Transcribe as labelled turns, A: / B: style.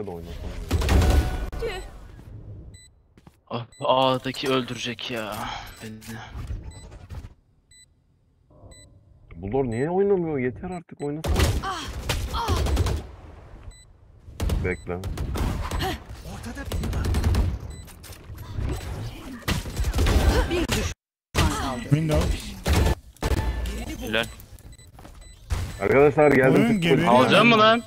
A: gelse de oynasam.
B: Ah, A'daki öldürecek ya beni.
A: Bu lord niye oynamıyor? Yeter artık oynasana. Bekle. Ortada biri var.
C: Bir düşman kaldı.
D: Window.
B: Helal.
A: Arkadaşlar geldim.
D: Oyun
A: tık-
D: geri-
B: Alacağım mı lan?